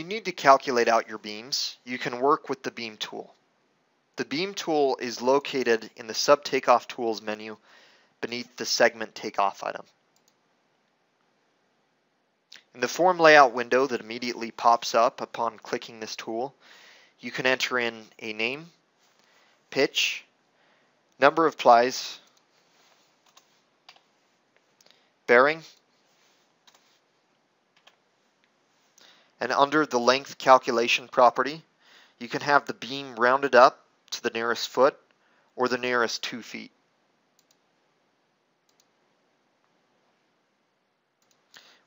need to calculate out your beams, you can work with the beam tool. The beam tool is located in the sub takeoff tools menu beneath the segment takeoff item. In the form layout window that immediately pops up upon clicking this tool, you can enter in a name, pitch, number of plies, bearing, and under the length calculation property, you can have the beam rounded up to the nearest foot or the nearest two feet.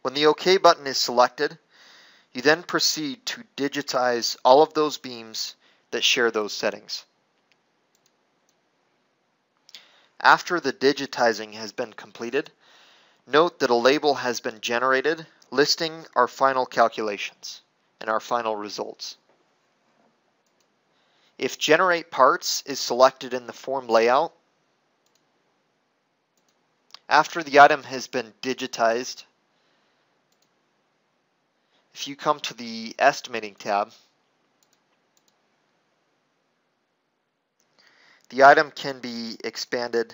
When the OK button is selected, you then proceed to digitize all of those beams that share those settings. After the digitizing has been completed, note that a label has been generated listing our final calculations and our final results. If Generate Parts is selected in the form layout, after the item has been digitized if you come to the estimating tab, the item can be expanded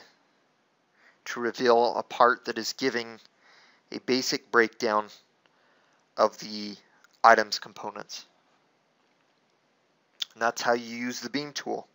to reveal a part that is giving a basic breakdown of the item's components. And that's how you use the beam tool.